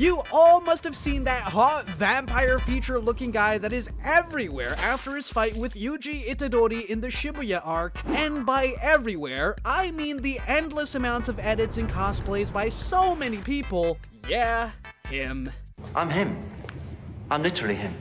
You all must have seen that hot vampire feature looking guy that is everywhere after his fight with Yuji Itadori in the Shibuya arc. And by everywhere, I mean the endless amounts of edits and cosplays by so many people. Yeah, him. I'm him. I'm literally him.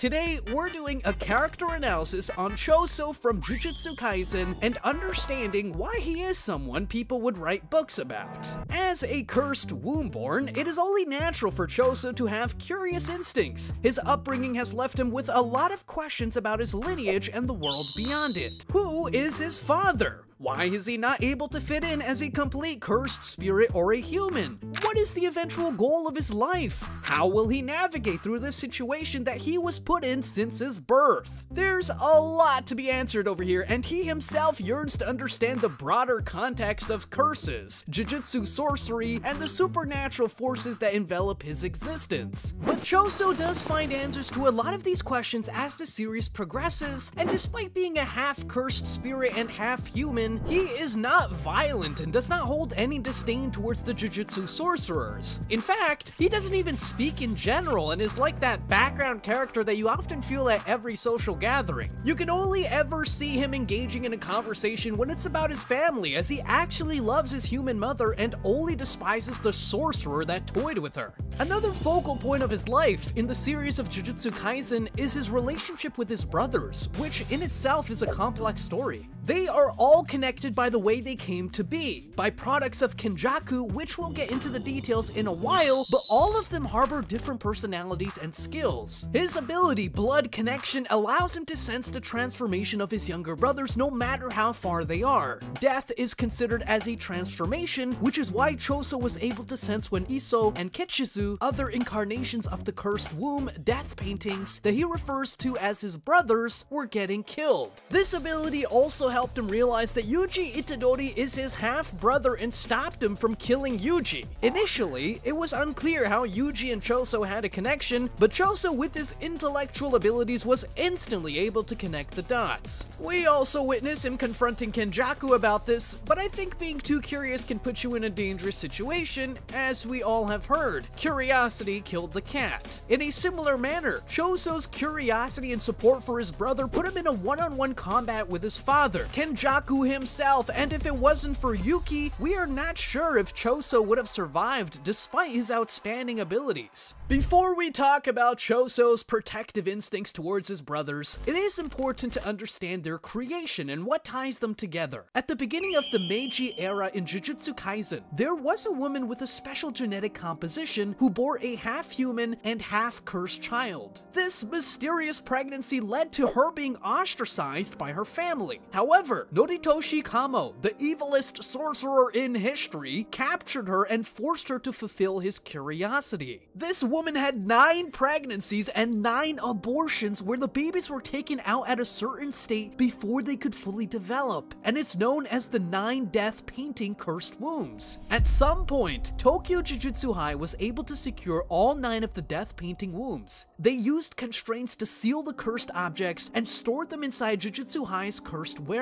Today, we're doing a character analysis on Choso from Jujutsu Kaisen and understanding why he is someone people would write books about. As a cursed wombborn, it is only natural for Choso to have curious instincts. His upbringing has left him with a lot of questions about his lineage and the world beyond it. Who is his father? Why is he not able to fit in as a complete cursed spirit or a human? What is the eventual goal of his life? How will he navigate through this situation that he was put in since his birth? There's a lot to be answered over here, and he himself yearns to understand the broader context of curses, jujutsu sorcery, and the supernatural forces that envelop his existence. But Choso does find answers to a lot of these questions as the series progresses, and despite being a half cursed spirit and half he is not violent and does not hold any disdain towards the Jujutsu sorcerers. In fact, he doesn't even speak in general and is like that background character that you often feel at every social gathering. You can only ever see him engaging in a conversation when it's about his family, as he actually loves his human mother and only despises the sorcerer that toyed with her. Another focal point of his life in the series of Jujutsu Kaisen is his relationship with his brothers, which in itself is a complex story. They are all connected by the way they came to be, by products of Kenjaku, which we'll get into the details in a while, but all of them harbor different personalities and skills. His ability, Blood Connection, allows him to sense the transformation of his younger brothers no matter how far they are. Death is considered as a transformation, which is why Choso was able to sense when Eso and Kechizu, other incarnations of the Cursed Womb, death paintings that he refers to as his brothers, were getting killed. This ability also helped him realize that Yuji Itadori is his half-brother and stopped him from killing Yuji. Initially, it was unclear how Yuji and Choso had a connection, but Choso with his intellectual abilities was instantly able to connect the dots. We also witness him confronting Kenjaku about this, but I think being too curious can put you in a dangerous situation, as we all have heard. Curiosity killed the cat. In a similar manner, Choso's curiosity and support for his brother put him in a one-on-one combat with his father, Kenjaku himself, and if it wasn't for Yuki, we are not sure if Choso would have survived despite his outstanding abilities. Before we talk about Choso's protective instincts towards his brothers, it is important to understand their creation and what ties them together. At the beginning of the Meiji era in Jujutsu Kaisen, there was a woman with a special genetic composition who bore a half-human and half-cursed child. This mysterious pregnancy led to her being ostracized by her family. However, Noritoshi Kamo, the evilest sorcerer in history, captured her and forced her to fulfill his curiosity. This woman had nine pregnancies and nine abortions where the babies were taken out at a certain state before they could fully develop, and it's known as the nine death painting cursed wombs. At some point, Tokyo Jujutsu High was able to secure all nine of the death painting wombs. They used constraints to seal the cursed objects and stored them inside Jujutsu High's cursed warehouse,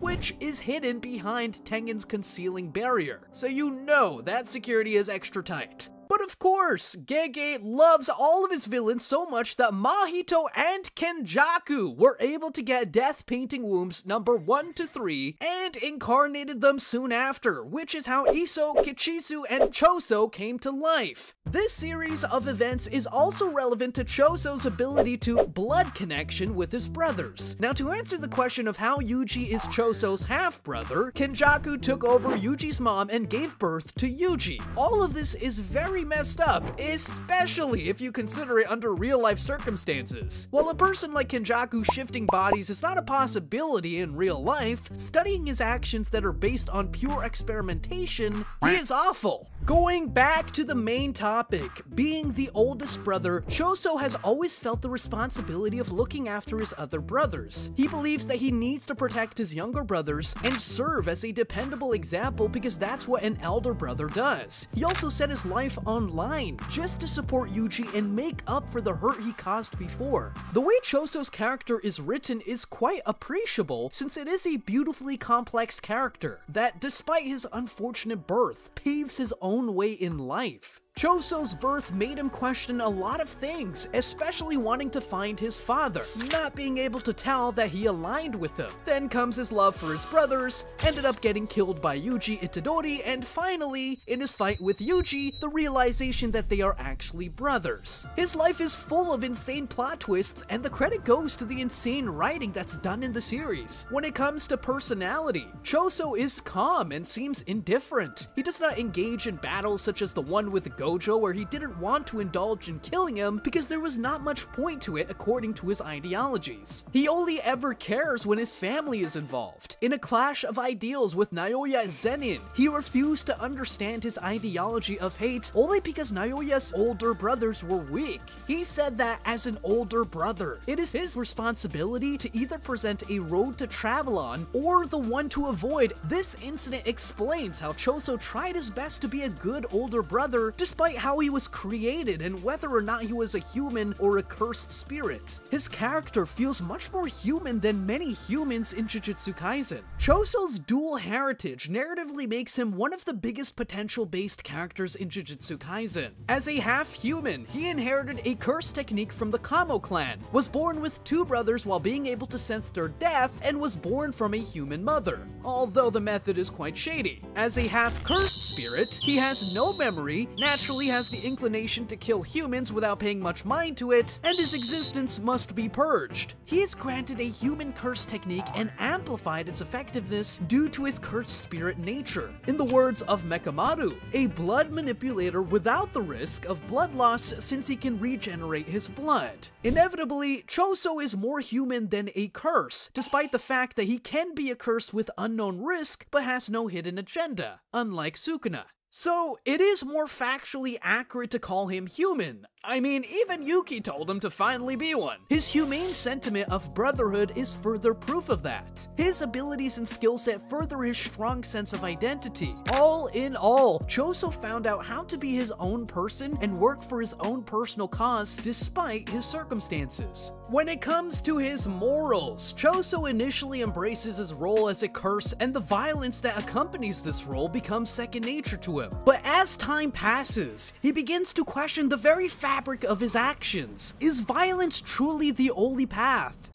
which is hidden behind Tengen's concealing barrier, so you know that security is extra tight. But of course, Gege loves all of his villains so much that Mahito and Kenjaku were able to get death painting wombs number 1 to 3 and incarnated them soon after, which is how Eso, Kechizu, and Choso came to life. This series of events is also relevant to Choso's ability to blood connection with his brothers. Now to answer the question of how Yuji is Choso's half-brother, Kenjaku took over Yuji's mom and gave birth to Yuji. All of this is very messed up, especially if you consider it under real-life circumstances. While a person like Kenjaku shifting bodies is not a possibility in real life, studying his actions that are based on pure experimentation is awful. Going back to the main topic, being the oldest brother, Choso has always felt the responsibility of looking after his other brothers. He believes that he needs to protect his younger brothers and serve as a dependable example because that's what an elder brother does. He also set his life on line just to support Yuji and make up for the hurt he caused before. The way Choso's character is written is quite appreciable since it is a beautifully complex character that, despite his unfortunate birth, paves his own way in life. Choso's birth made him question a lot of things, especially wanting to find his father, not being able to tell that he aligned with him. Then comes his love for his brothers, ended up getting killed by Yuji Itadori, and finally, in his fight with Yuji, the realization that they are actually brothers. His life is full of insane plot twists, and the credit goes to the insane writing that's done in the series. When it comes to personality, Choso is calm and seems indifferent. He does not engage in battles such as the one with Where he didn't want to indulge in killing him because there was not much point to it according to his ideologies. He only ever cares when his family is involved. In a clash of ideals with Naoya Zenin, he refused to understand his ideology of hate only because Naoya's older brothers were weak. He said that as an older brother, it is his responsibility to either present a road to travel on or the one to avoid. This incident explains how Choso tried his best to be a good older brother despite how he was created and whether or not he was a human or a cursed spirit. His character feels much more human than many humans in Jujutsu Kaisen. Choso's dual heritage narratively makes him one of the biggest potential-based characters in Jujutsu Kaisen. As a half-human, he inherited a curse technique from the Kamo clan, was born with two brothers while being able to sense their death, and was born from a human mother, although the method is quite shady. As a half-cursed spirit, he has no memory, naturally has the inclination to kill humans without paying much mind to it, and his existence must be purged. He is granted a human curse technique and amplified its effectiveness due to his cursed spirit nature. In the words of Mechamaru, a blood manipulator without the risk of blood loss since he can regenerate his blood. Inevitably, Choso is more human than a curse, despite the fact that he can be a curse with unknown risk but has no hidden agenda, unlike Sukuna. So, it is more factually accurate to call him human. I mean, even Yuki told him to finally be one. His humane sentiment of brotherhood is further proof of that. His abilities and skill set further his strong sense of identity. All in all, Choso found out how to be his own person and work for his own personal cause despite his circumstances. When it comes to his morals, Choso initially embraces his role as a curse and the violence that accompanies this role becomes second nature to him. But as time passes, he begins to question the very fabric of his actions. Is violence truly the only path?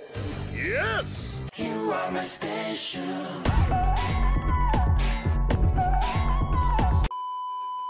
Yes! You are my special.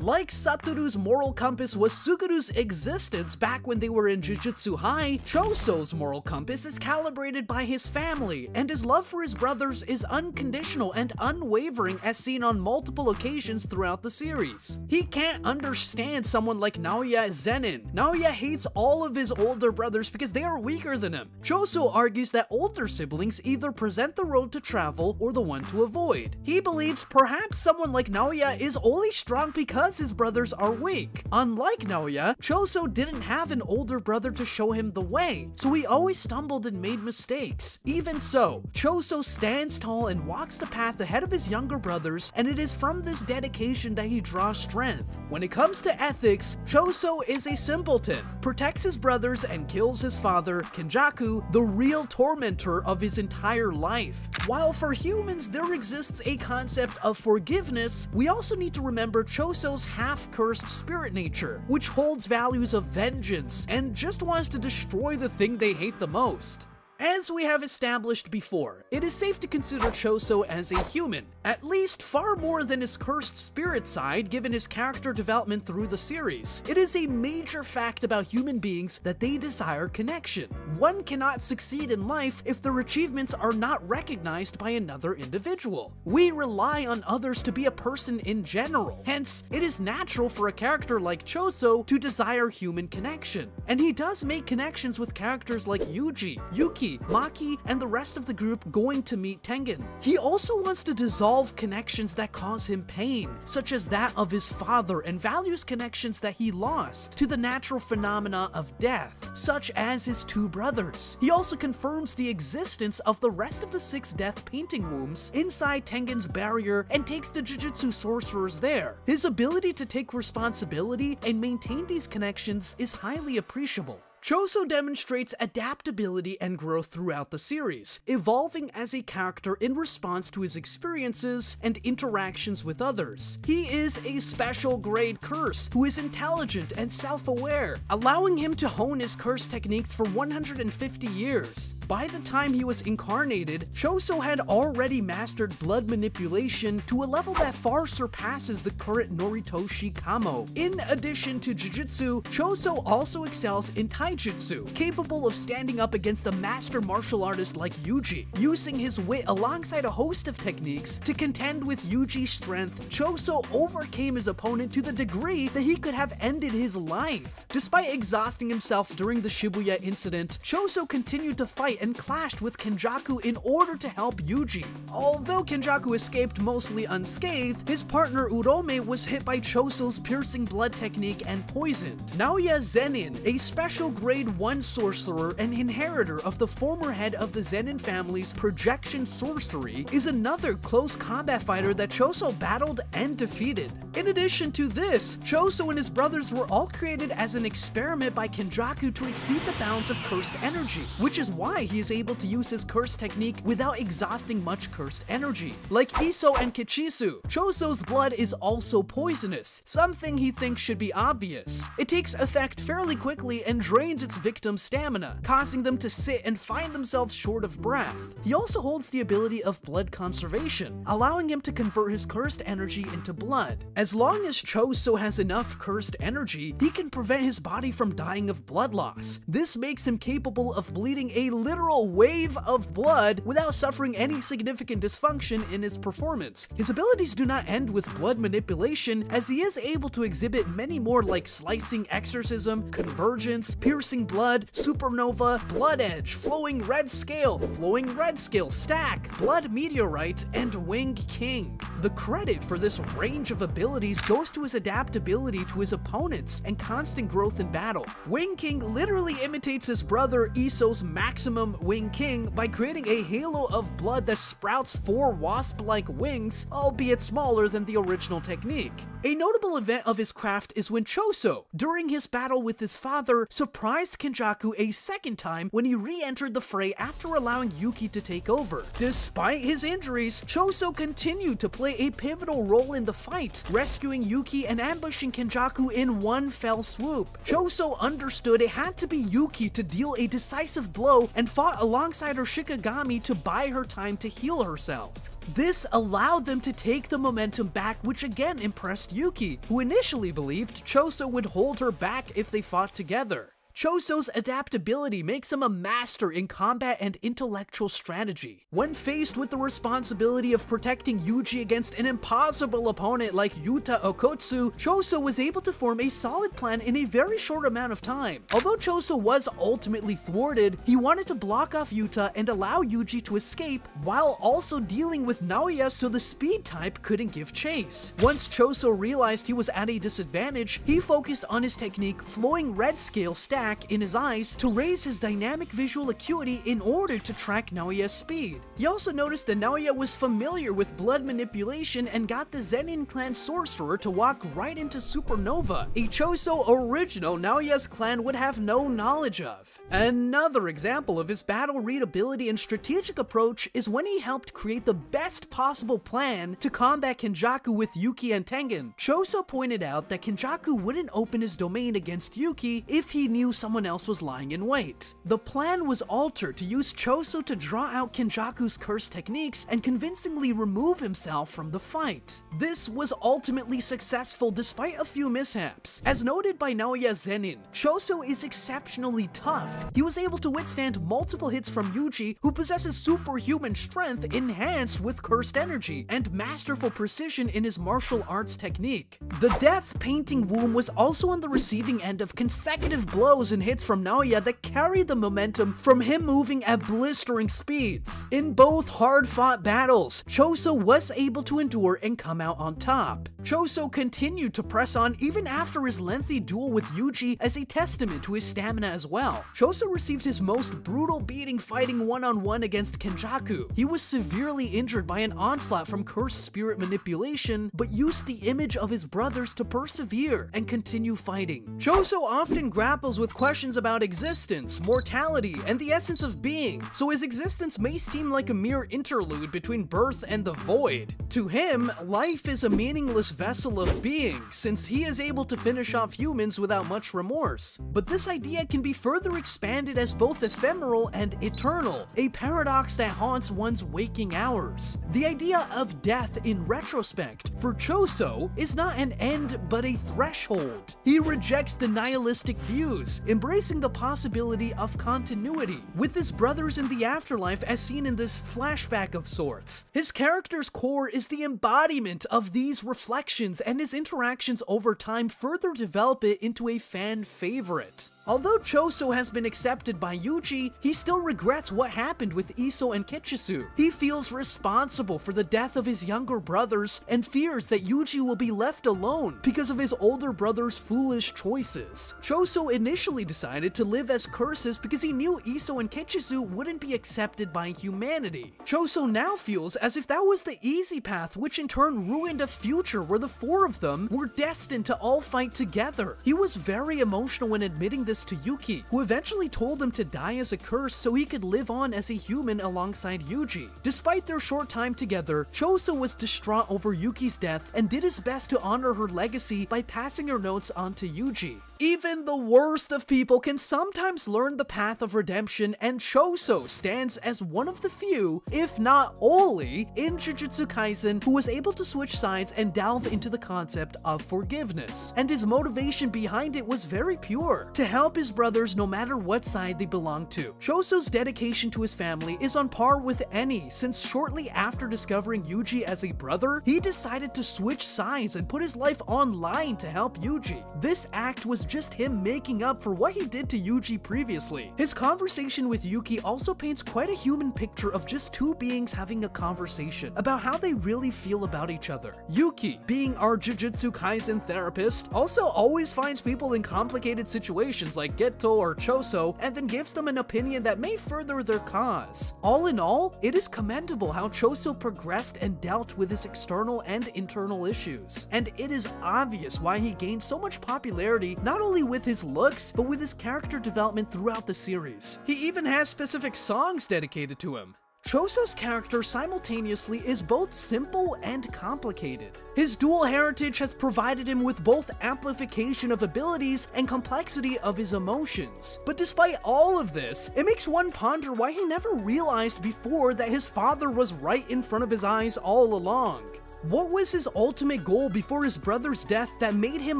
Like Satoru's moral compass was Suguru's existence back when they were in Jujutsu High, Choso's moral compass is calibrated by his family, and his love for his brothers is unconditional and unwavering as seen on multiple occasions throughout the series. He can't understand someone like Naoya Zenin. Naoya hates all of his older brothers because they are weaker than him. Choso argues that older siblings either present the road to travel or the one to avoid. He believes perhaps someone like Naoya is only strong because his brothers are weak. Unlike Naoya, Choso didn't have an older brother to show him the way, so he always stumbled and made mistakes. Even so, Choso stands tall and walks the path ahead of his younger brothers, and it is from this dedication that he draws strength. When it comes to ethics, Choso is a simpleton, protects his brothers and kills his father, Kenjaku, the real tormentor of his entire life. While for humans there exists a concept of forgiveness, we also need to remember Choso's half-cursed spirit nature, which holds values of vengeance and just wants to destroy the thing they hate the most. As we have established before, it is safe to consider Choso as a human, at least far more than his cursed spirit side given his character development through the series. It is a major fact about human beings that they desire connection. One cannot succeed in life if their achievements are not recognized by another individual. We rely on others to be a person in general, hence, it is natural for a character like Choso to desire human connection. And he does make connections with characters like Yuji, Yuki, Maki, and the rest of the group going to meet Tengen. He also wants to dissolve connections that cause him pain, such as that of his father, and values connections that he lost to the natural phenomena of death, such as his two brothers. He also confirms the existence of the rest of the six death painting wombs inside Tengen's barrier and takes the Jujutsu sorcerers there. His ability to take responsibility and maintain these connections is highly appreciable. Choso demonstrates adaptability and growth throughout the series, evolving as a character in response to his experiences and interactions with others. He is a special grade curse who is intelligent and self-aware, allowing him to hone his curse techniques for 150 years. By the time he was incarnated, Choso had already mastered blood manipulation to a level that far surpasses the current Noritoshi Kamo. In addition to Jujutsu, Choso also excels in Taijutsu, capable of standing up against a master martial artist like Yuji. Using his wit alongside a host of techniques to contend with Yuji's strength, Choso overcame his opponent to the degree that he could have ended his life. Despite exhausting himself during the Shibuya incident, Choso continued to fight and clashed with Kenjaku in order to help Yuji. Although Kenjaku escaped mostly unscathed, his partner Uraume was hit by Choso's piercing blood technique and poisoned. Naoya Zenin, a special grade 1 sorcerer and inheritor of the former head of the Zenin family's projection sorcery, is another close combat fighter that Choso battled and defeated. In addition to this, Choso and his brothers were all created as an experiment by Kenjaku to exceed the bounds of cursed energy, which is why he is able to use his curse technique without exhausting much cursed energy. Like Eso and Kechizu, Choso's blood is also poisonous, something he thinks should be obvious. It takes effect fairly quickly and drains its victim's stamina, causing them to sit and find themselves short of breath. He also holds the ability of blood conservation, allowing him to convert his cursed energy into blood. As long as Choso has enough cursed energy, he can prevent his body from dying of blood loss. This makes him capable of bleeding a literal wave of blood without suffering any significant dysfunction in his performance. His abilities do not end with blood manipulation, as he is able to exhibit many more like slicing exorcism, convergence, piercing blood, supernova, blood edge, flowing red scale, flowing red scale, stack, blood meteorite, and wing king. The credit for this range of abilities goes to his adaptability to his opponents and constant growth in battle. Wing King literally imitates his brother Eso's maximum Wing King by creating a halo of blood that sprouts four wasp-like wings, albeit smaller than the original technique. A notable event of his craft is when Choso, during his battle with his father, surprised Kenjaku a second time when he re-entered the fray after allowing Yuki to take over. Despite his injuries, Choso continued to play a pivotal role in the fight, rescuing Yuki and ambushing Kenjaku in one fell swoop. Choso understood it had to be Yuki to deal a decisive blow and fought alongside her Shikigami to buy her time to heal herself. This allowed them to take the momentum back, which again impressed Yuki, who initially believed Choso would hold her back if they fought together. Choso's adaptability makes him a master in combat and intellectual strategy. When faced with the responsibility of protecting Yuji against an impossible opponent like Yuta Okotsu, Choso was able to form a solid plan in a very short amount of time. Although Choso was ultimately thwarted, he wanted to block off Yuta and allow Yuji to escape, while also dealing with Naoya so the speed type couldn't give chase. Once Choso realized he was at a disadvantage, he focused on his technique Flowing Red Scale Stack in his eyes to raise his dynamic visual acuity in order to track Naoya's speed. He also noticed that Naoya was familiar with blood manipulation and got the Zenin clan sorcerer to walk right into Supernova, a Choso original Naoya's clan would have no knowledge of. Another example of his battle readability and strategic approach is when he helped create the best possible plan to combat Kenjaku with Yuki and Tengen. Choso pointed out that Kenjaku wouldn't open his domain against Yuki if he knew someone else was lying in wait. The plan was altered to use Choso to draw out Kenjaku's curse techniques and convincingly remove himself from the fight. This was ultimately successful despite a few mishaps. As noted by Naoya Zenin, Choso is exceptionally tough. He was able to withstand multiple hits from Yuji, who possesses superhuman strength enhanced with cursed energy, and masterful precision in his martial arts technique. The Death Painting Womb was also on the receiving end of consecutive blows and hits from Naoya that carried the momentum from him moving at blistering speeds. In both hard-fought battles, Choso was able to endure and come out on top. Choso continued to press on even after his lengthy duel with Yuji as a testament to his stamina as well. Choso received his most brutal beating fighting one-on-one against Kenjaku. He was severely injured by an onslaught from cursed spirit manipulation, but used the image of his brothers to persevere and continue fighting. Choso often grapples with with questions about existence, mortality, and the essence of being, so his existence may seem like a mere interlude between birth and the void. To him, life is a meaningless vessel of being, since he is able to finish off humans without much remorse. But this idea can be further expanded as both ephemeral and eternal, a paradox that haunts one's waking hours. The idea of death in retrospect, for Choso, is not an end but a threshold. He rejects the nihilistic views, embracing the possibility of continuity, with his brothers in the afterlife as seen in this flashback of sorts. His character's core is the embodiment of these reflections, and his interactions over time further develop it into a fan favorite. Although Choso has been accepted by Yuji, he still regrets what happened with Eso and Kechizu. He feels responsible for the death of his younger brothers and fears that Yuji will be left alone because of his older brother's foolish choices. Choso initially decided to live as curses because he knew Eso and Kechizu wouldn't be accepted by humanity. Choso now feels as if that was the easy path, which in turn ruined a future where the four of them were destined to all fight together. He was very emotional when admitting this to Yuki, who eventually told him to die as a curse so he could live on as a human alongside Yuji. Despite their short time together, Choso was distraught over Yuki's death and did his best to honor her legacy by passing her notes on to Yuji. Even the worst of people can sometimes learn the path of redemption, and Choso stands as one of the few, if not only, in Jujutsu Kaisen who was able to switch sides and delve into the concept of forgiveness. And his motivation behind it was very pure, to help his brothers no matter what side they belong to. Choso's dedication to his family is on par with any, since shortly after discovering Yuji as a brother, he decided to switch sides and put his life online to help Yuji. This act was just him making up for what he did to Yuji previously. His conversation with Yuki also paints quite a human picture of just two beings having a conversation about how they really feel about each other. Yuki, being our Jujutsu Kaisen therapist, also always finds people in complicated situations like Geto or Choso and then gives them an opinion that may further their cause. All in all, it is commendable how Choso progressed and dealt with his external and internal issues. And it is obvious why he gained so much popularity not only with his looks, but with his character development throughout the series. He even has specific songs dedicated to him. Choso's character simultaneously is both simple and complicated. His dual heritage has provided him with both amplification of abilities and complexity of his emotions. But despite all of this, it makes one ponder why he never realized before that his father was right in front of his eyes all along. What was his ultimate goal before his brother's death that made him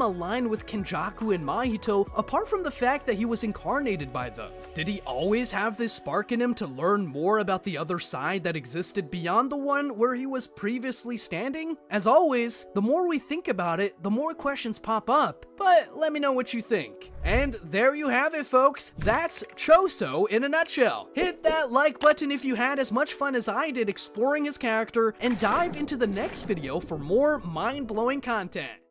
align with Kenjaku and Mahito, apart from the fact that he was incarnated by them? Did he always have this spark in him to learn more about the other side that existed beyond the one where he was previously standing? As always, the more we think about it, the more questions pop up, but let me know what you think. And there you have it, folks. That's Choso in a nutshell. Hit that like button if you had as much fun as I did exploring his character, and dive into the next video for more mind-blowing content.